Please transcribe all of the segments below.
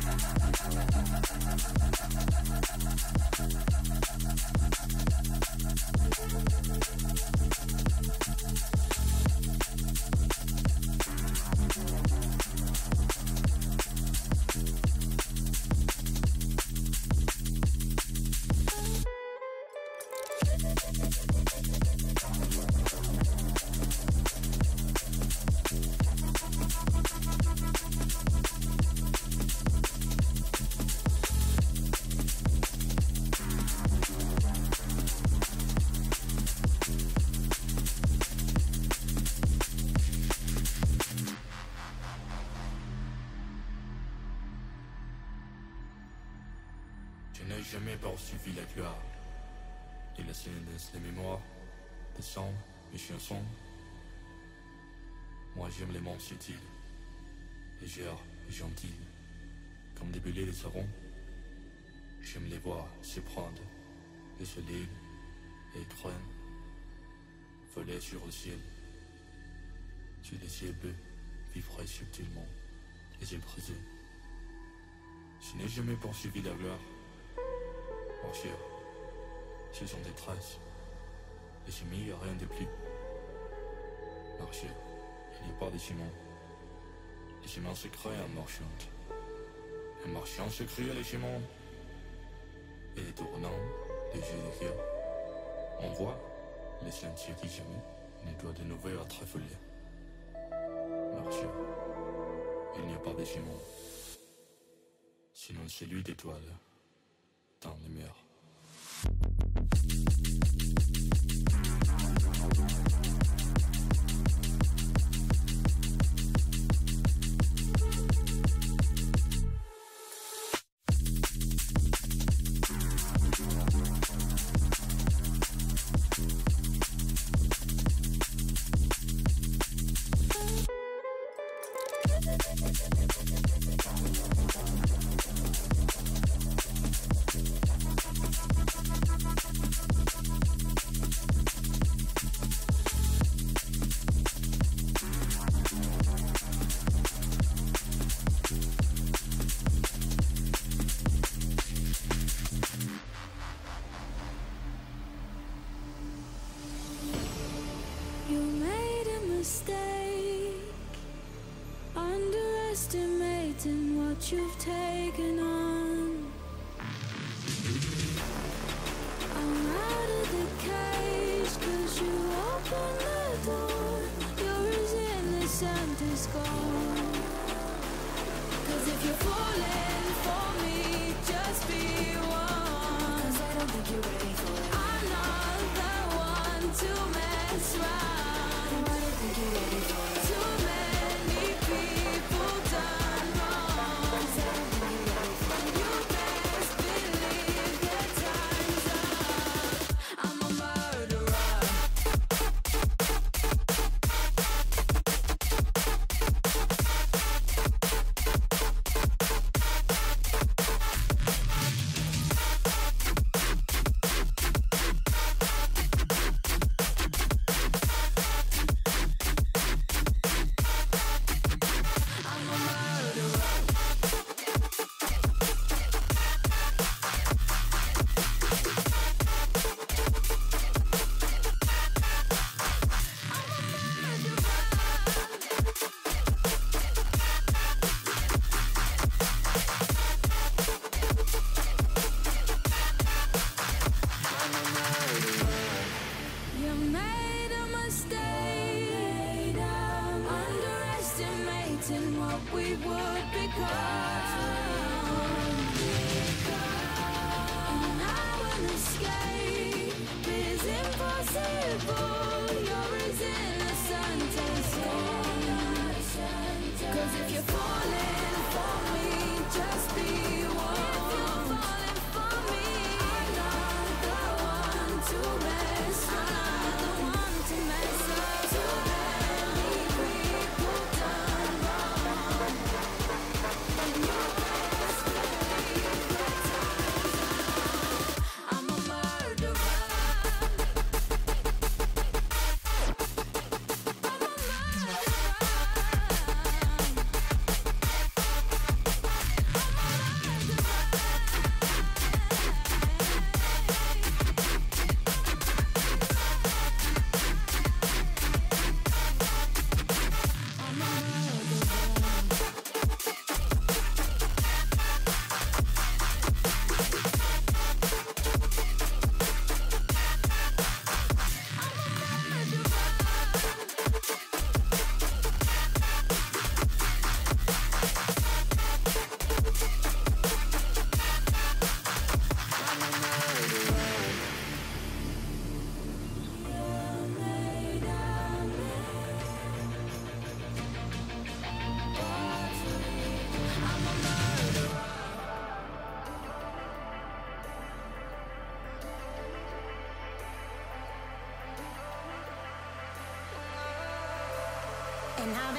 Je les mots subtils, légers et gentils, comme des bélés de savon. J'aime les voir se prendre, et se lire, et voler sur le ciel. Sur les cieux bleus, vivre subtilement, les ébriser. Je n'ai jamais poursuivi la gloire. Mon cher, ce sont des traces. Les chemins, il rien de plus. Marcher, il n'y a pas de ciment. Les chemins se créent en marchant. Un marchand se crée les chemins. Et les tournants, les jeux de On voit les sentiers qui jamais ne doivent de nouveau être foulés. Marcher, il n'y a pas de ciment. Sinon c'est lui d'étoiles dans les mers. You taken on. I'm out of the cage, cause you opened the door. You're as innocent as gold. Cause if you're falling for me, just be one. Cause I don't think you're ready for it. I'm not the one to mess around. I don't think you're ready for it. Too many people done In what we would become. And how an escape is impossible. You're as innocent as sin. Cause if you're falling for me, just be.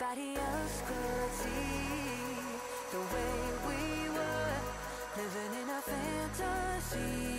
Nobody else could see the way we were living in a fantasy.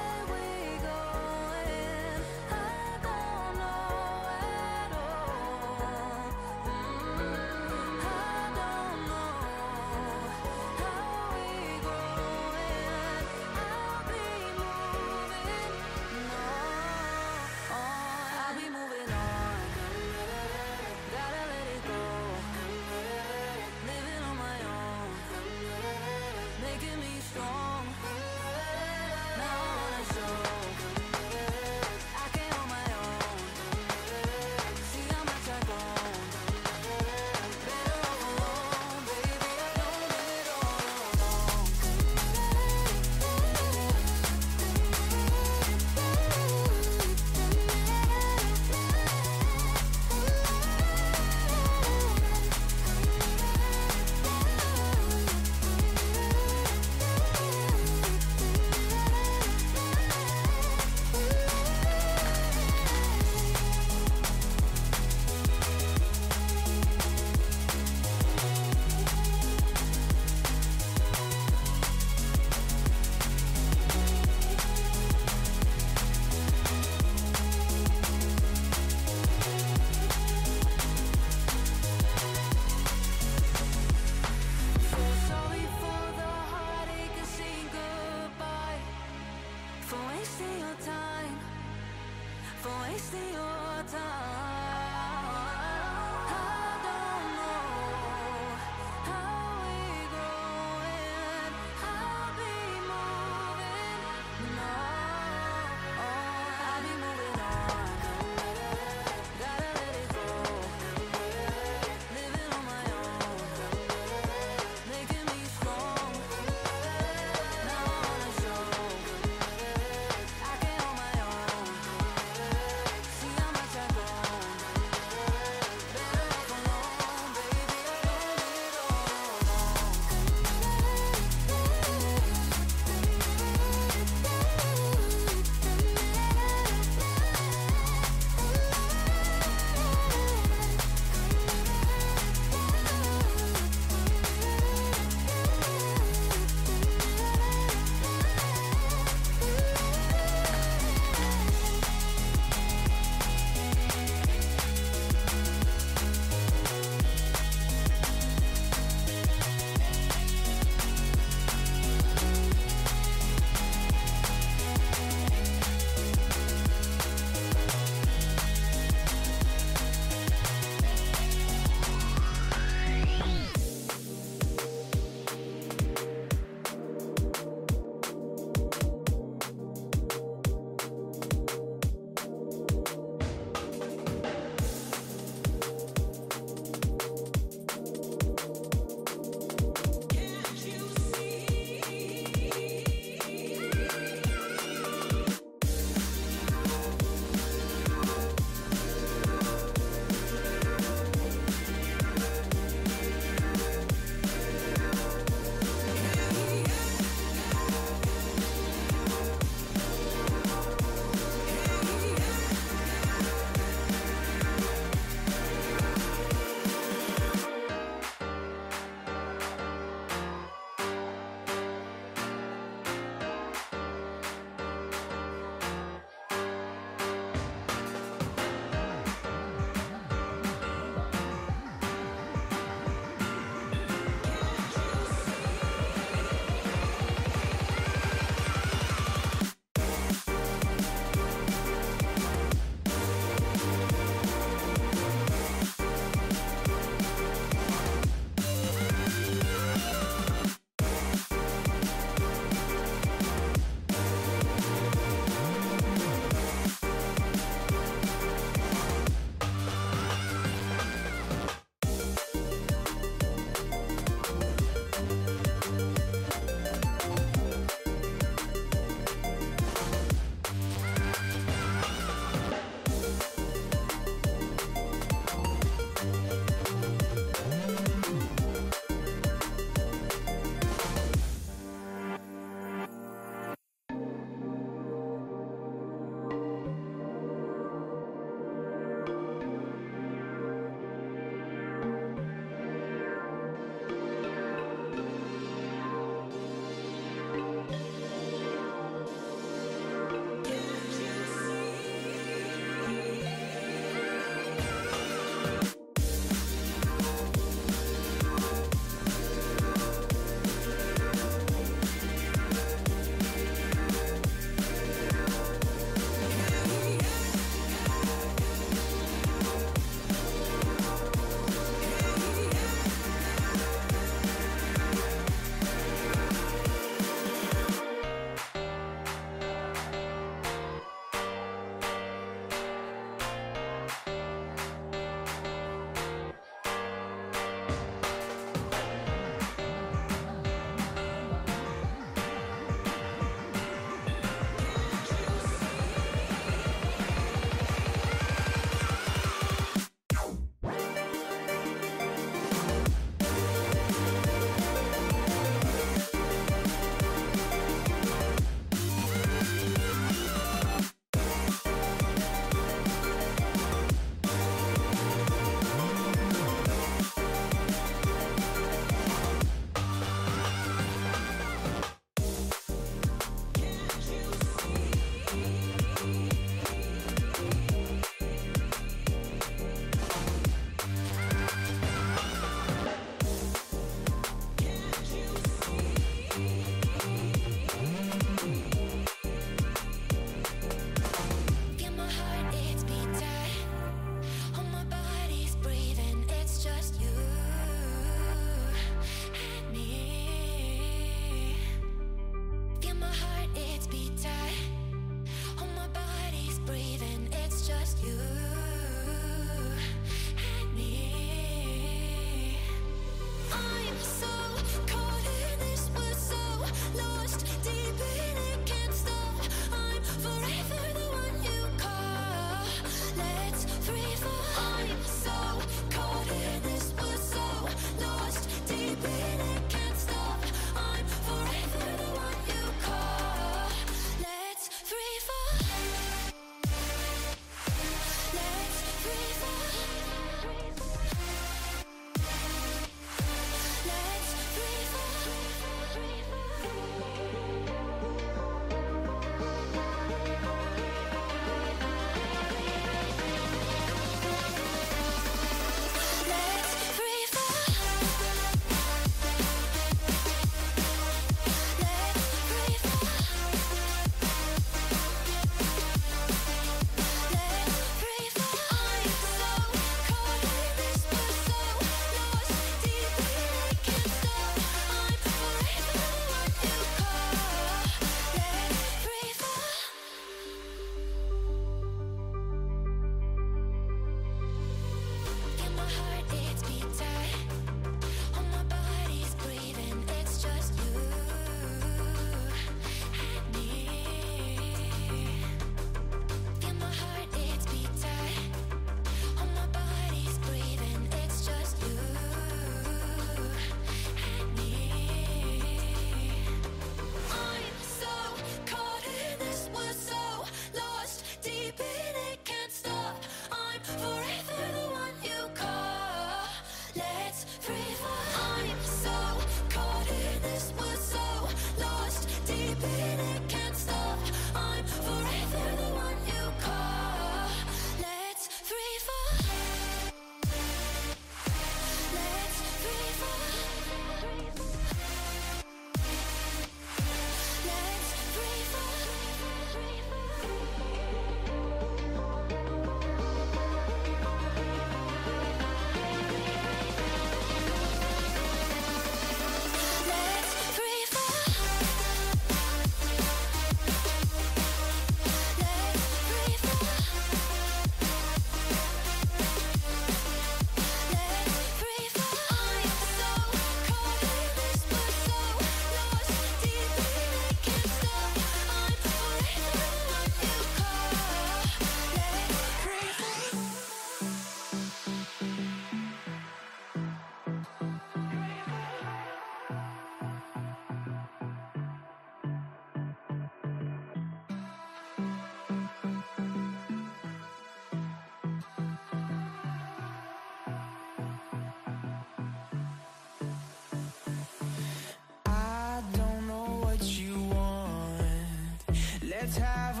Let's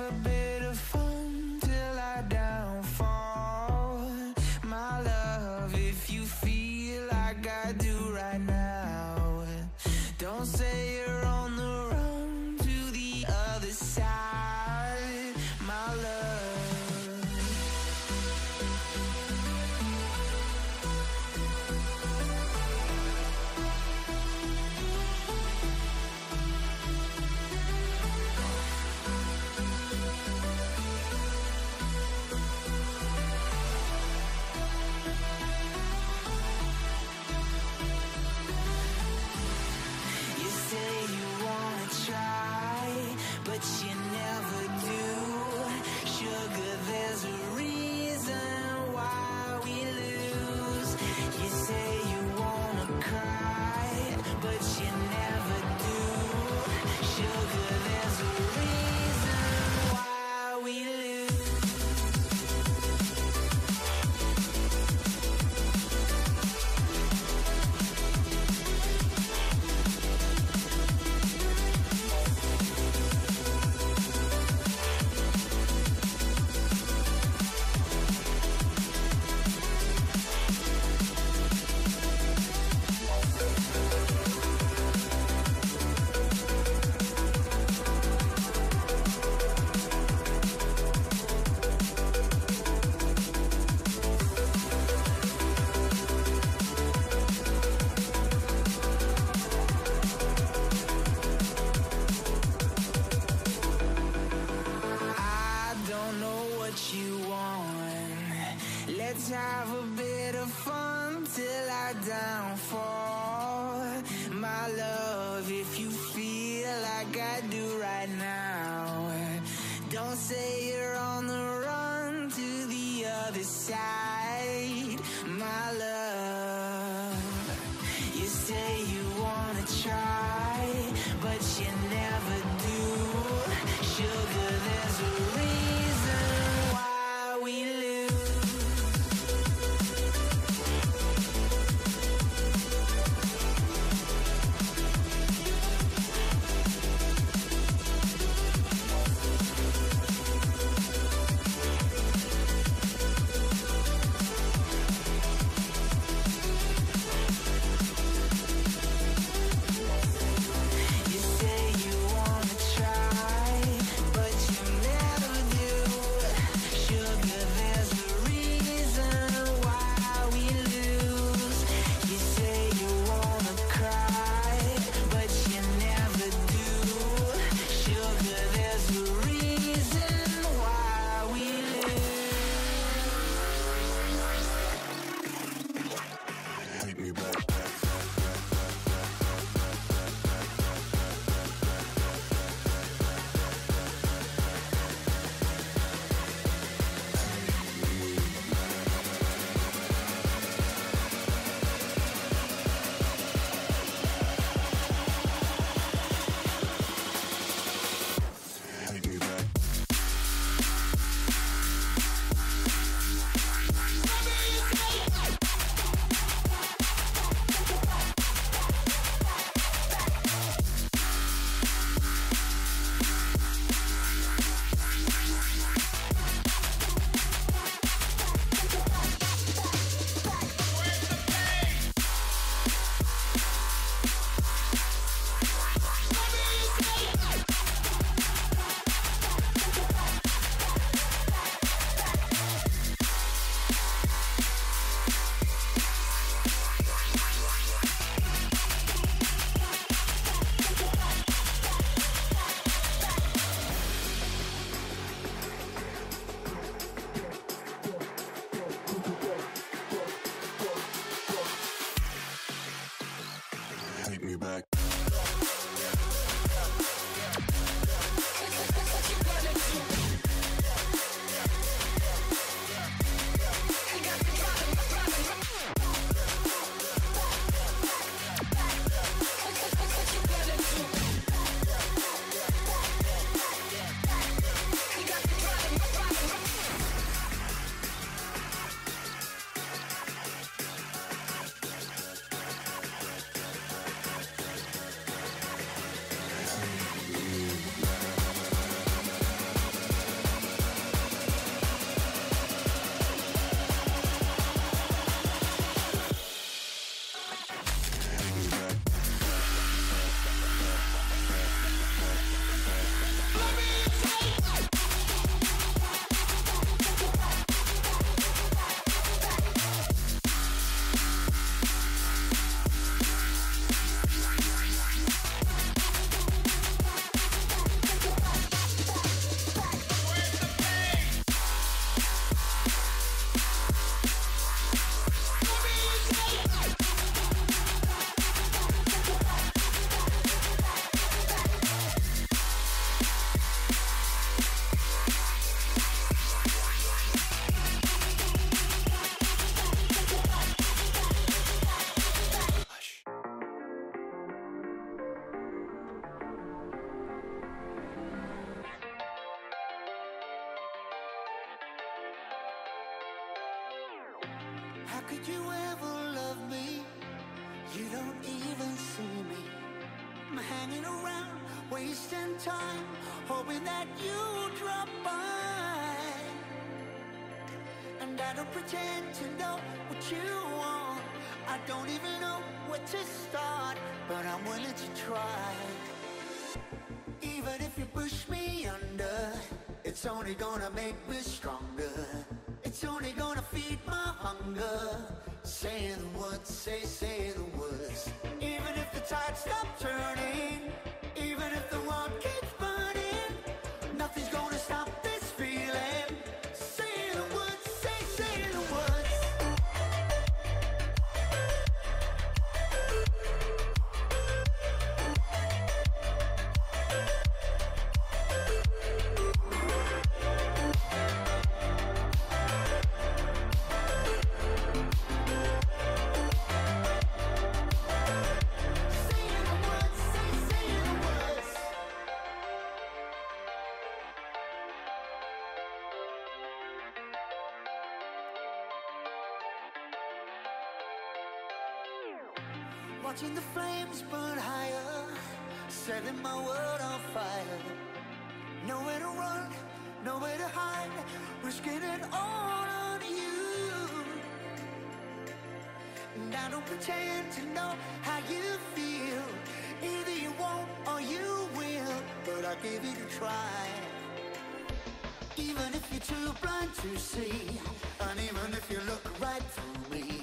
pretend to know what you want. I don't even know where to start, but I'm willing to try. Even if you push me under, it's only gonna make me stronger. It's only gonna feed my hunger. Say the words, say, say the words. Even if the tide stops turning, even if the world keeps Watching the flames burn higher, setting my world on fire. Nowhere to run, nowhere to hide, risking it all on you. And I don't pretend to know how you feel. Either you won't or you will, but I'll give it a try. Even if you're too blind to see, and even if you look right through me,